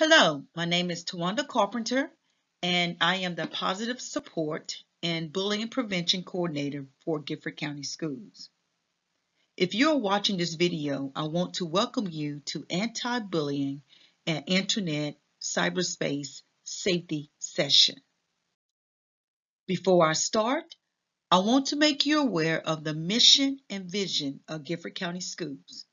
Hello, my name is Tawanda Carpenter, and I am the Positive Support and Bullying Prevention Coordinator for Guilford County Schools. If you're watching this video, I want to welcome you to Anti-Bullying and Internet Cyberspace Safety Session. Before I start, I want to make you aware of the mission and vision of Guilford County Schools.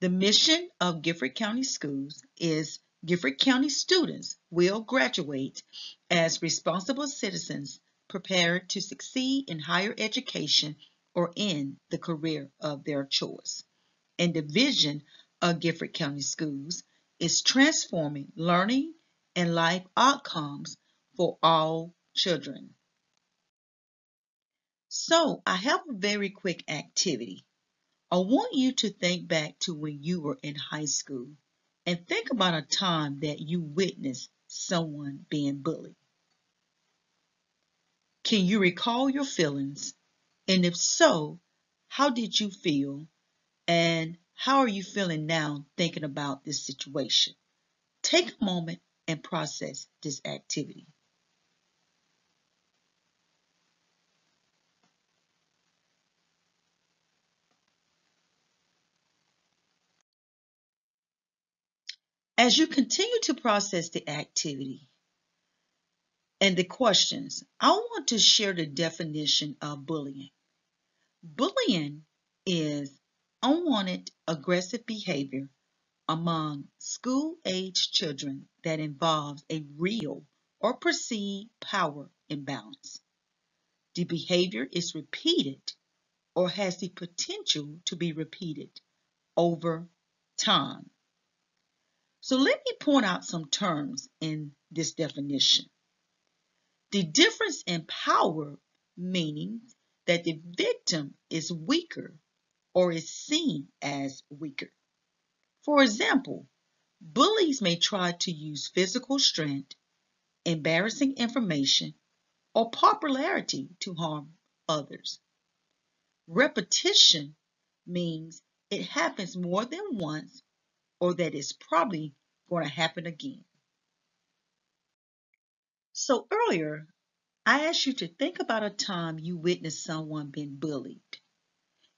The mission of Guilford County Schools is Guilford County students will graduate as responsible citizens prepared to succeed in higher education or in the career of their choice. And the vision of Guilford County Schools is transforming learning and life outcomes for all children. So I have a very quick activity. I want you to think back to when you were in high school and think about a time that you witnessed someone being bullied. Can you recall your feelings? And if so, how did you feel? And how are you feeling now thinking about this situation? Take a moment and process this activity. As you continue to process the activity and the questions, I want to share the definition of bullying. Bullying is unwanted aggressive behavior among school-age children that involves a real or perceived power imbalance. The behavior is repeated or has the potential to be repeated over time. So let me point out some terms in this definition. The difference in power meaning that the victim is weaker or is seen as weaker. For example, bullies may try to use physical strength, embarrassing information, or popularity to harm others. Repetition means it happens more than once or that it's probably going to happen again. So earlier, I asked you to think about a time you witnessed someone being bullied.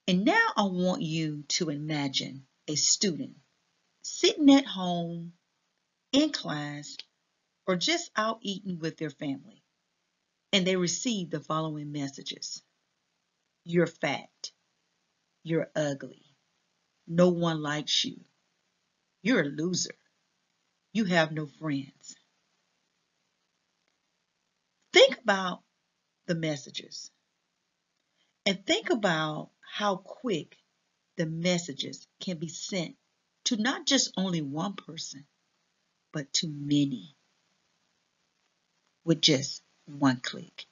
And now I want you to imagine a student sitting at home, in class, or just out eating with their family. And they receive the following messages. You're fat. You're ugly. No one likes you. You're a loser. You have no friends. Think about the messages and think about how quick the messages can be sent to not just only one person, but to many with just one click.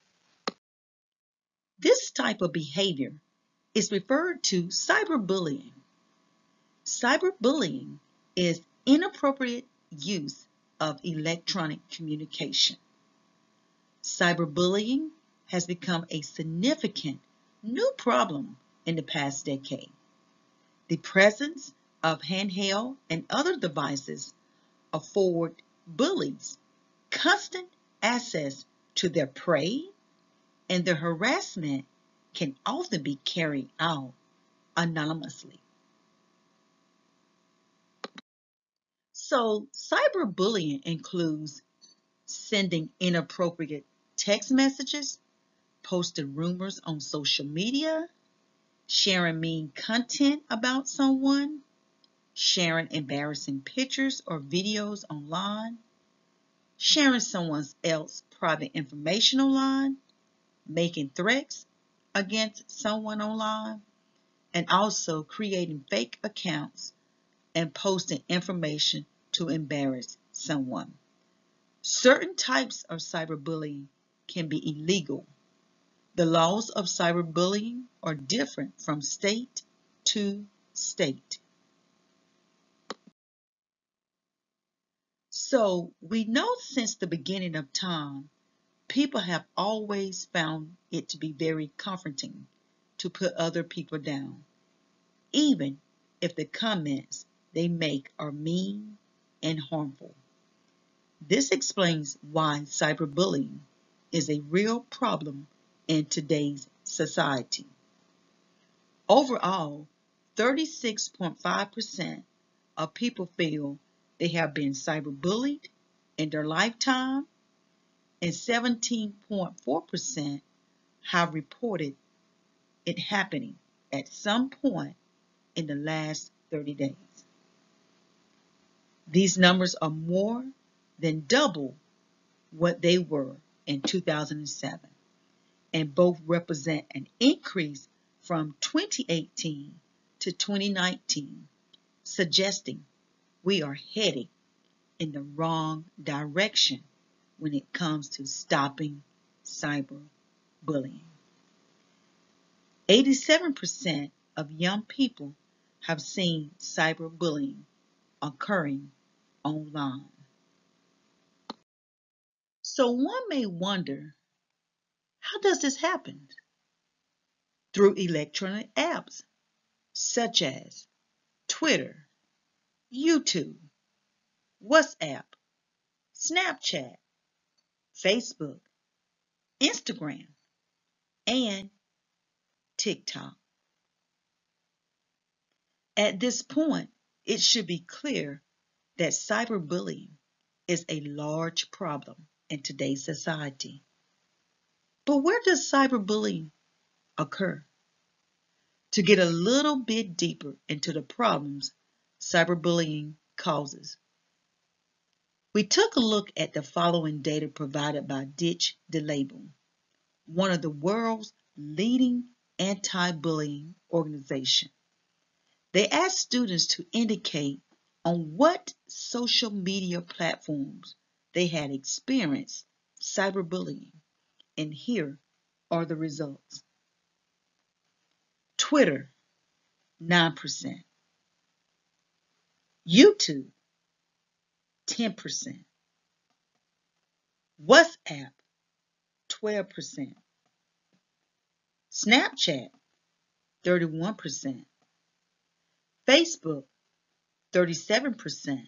This type of behavior is referred to cyberbullying. Cyberbullying is inappropriate use of electronic communication. Cyberbullying has become a significant new problem in the past decade. The presence of handheld and other devices afford bullies constant access to their prey and the harassment can often be carried out anonymously. So cyberbullying includes sending inappropriate text messages, posting rumors on social media, sharing mean content about someone, sharing embarrassing pictures or videos online, sharing someone else's private information online, making threats against someone online, and also creating fake accounts and posting information to embarrass someone. Certain types of cyberbullying can be illegal. The laws of cyberbullying are different from state to state. So we know since the beginning of time, people have always found it to be very comforting to put other people down, even if the comments they make are mean and harmful. This explains why cyberbullying is a real problem in today's society. Overall, 36.5% of people feel they have been cyberbullied in their lifetime, and 17.4% have reported it happening at some point in the last 30 days. These numbers are more than double what they were in 2007, and both represent an increase from 2018 to 2019, suggesting we are heading in the wrong direction when it comes to stopping cyberbullying. 87% of young people have seen cyberbullying occurring online. So one may wonder, how does this happen? Through electronic apps such as Twitter, YouTube, WhatsApp, Snapchat, Facebook, Instagram, and TikTok. At this point, it should be clear that cyberbullying is a large problem in today's society. But where does cyberbullying occur? To get a little bit deeper into the problems cyberbullying causes, we took a look at the following data provided by Ditch the Label, one of the world's leading anti-bullying organization. They asked students to indicate on what social media platforms they had experienced cyberbullying, and here are the results. Twitter, 9%. YouTube, 10%. WhatsApp, 12%. Snapchat, 31%. Facebook, 37%.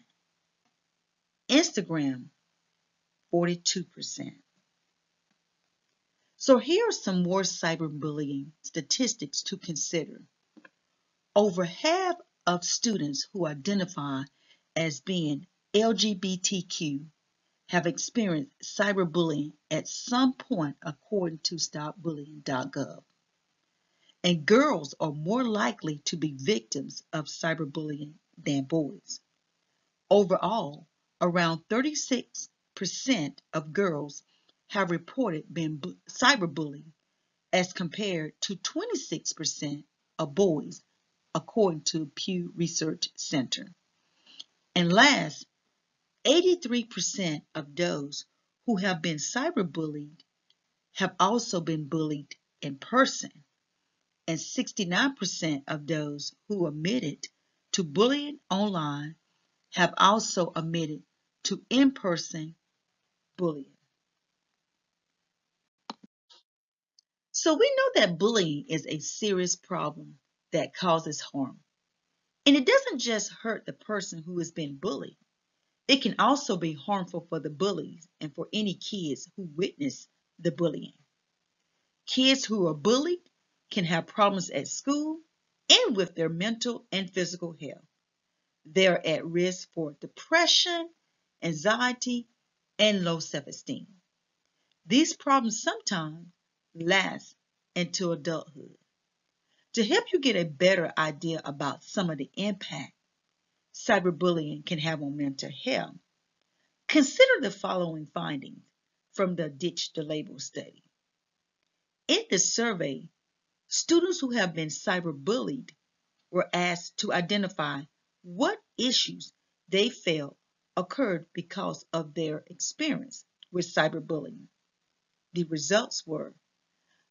Instagram, 42%. So here are some more cyberbullying statistics to consider. Over half of students who identify as being LGBTQ have experienced cyberbullying at some point according to stopbullying.gov and girls are more likely to be victims of cyberbullying than boys. Overall, around 36% of girls have reported being cyberbullied as compared to 26% of boys, according to Pew Research Center. And last, 83% of those who have been cyberbullied have also been bullied in person and 69% of those who admitted to bullying online have also admitted to in-person bullying. So we know that bullying is a serious problem that causes harm. And it doesn't just hurt the person who has been bullied. It can also be harmful for the bullies and for any kids who witness the bullying. Kids who are bullied can have problems at school and with their mental and physical health. They're at risk for depression, anxiety, and low self-esteem. These problems sometimes last into adulthood. To help you get a better idea about some of the impact cyberbullying can have on mental health, consider the following findings from the Ditch the Label study. In the survey, Students who have been cyberbullied were asked to identify what issues they felt occurred because of their experience with cyberbullying. The results were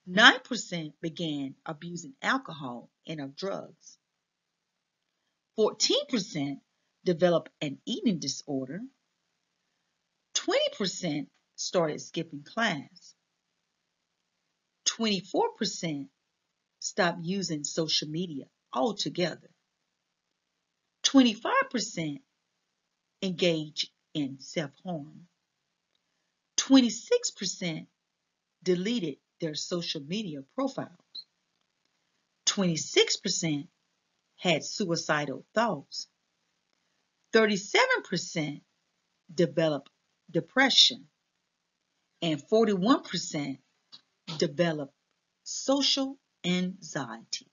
9% began abusing alcohol and of drugs. 14% developed an eating disorder. 20% started skipping class. 24% stop using social media altogether. 25% engage in self-harm. 26% deleted their social media profiles. 26% had suicidal thoughts. 37% developed depression. And 41% developed social anxiety.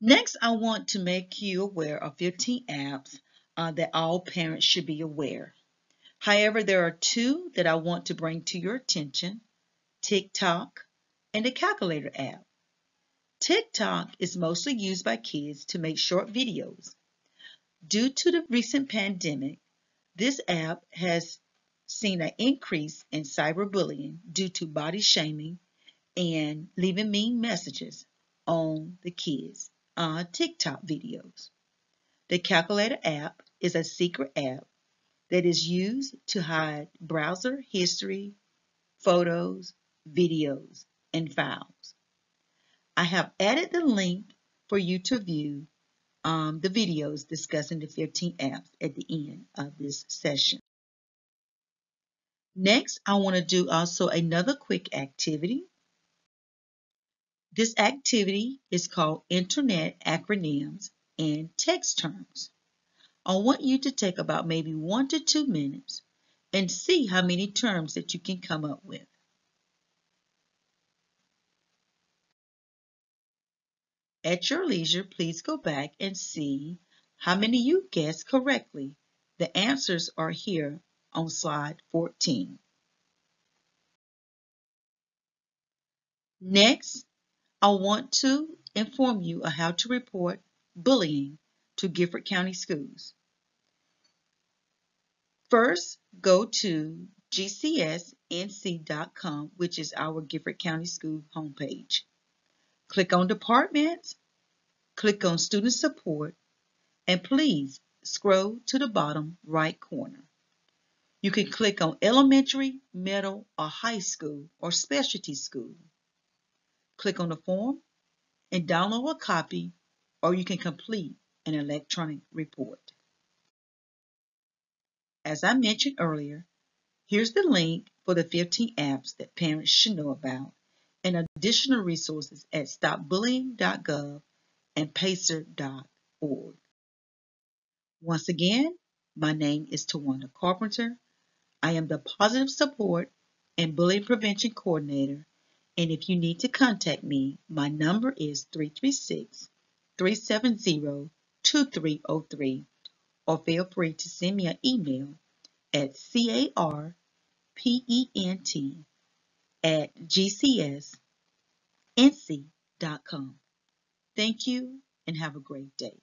Next, I want to make you aware of 15 apps uh, that all parents should be aware. However, there are two that I want to bring to your attention, TikTok and the Calculator app. TikTok is mostly used by kids to make short videos. Due to the recent pandemic, this app has seen an increase in cyberbullying due to body shaming and leaving mean messages on the kids' uh, TikTok videos. The Calculator app is a secret app that is used to hide browser history, photos, videos, and files. I have added the link for you to view um, the videos discussing the 15 apps at the end of this session. Next, I want to do also another quick activity. This activity is called Internet Acronyms and Text Terms. I want you to take about maybe one to two minutes and see how many terms that you can come up with. At your leisure, please go back and see how many you guessed correctly. The answers are here on slide 14. Next, I want to inform you of how to report bullying to Guilford County Schools. First, go to gcsnc.com, which is our Guilford County School homepage. Click on Departments, click on Student Support, and please scroll to the bottom right corner. You can click on elementary, middle, or high school or specialty school. Click on the form and download a copy or you can complete an electronic report. As I mentioned earlier, here's the link for the 15 apps that parents should know about and additional resources at stopbullying.gov and pacer.org. Once again, my name is Tawanda Carpenter. I am the Positive Support and Bullying Prevention Coordinator, and if you need to contact me, my number is 336 370 2303, or feel free to send me an email at carpent at gcsnc.com. Thank you and have a great day.